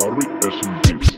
Ari Essen Beats.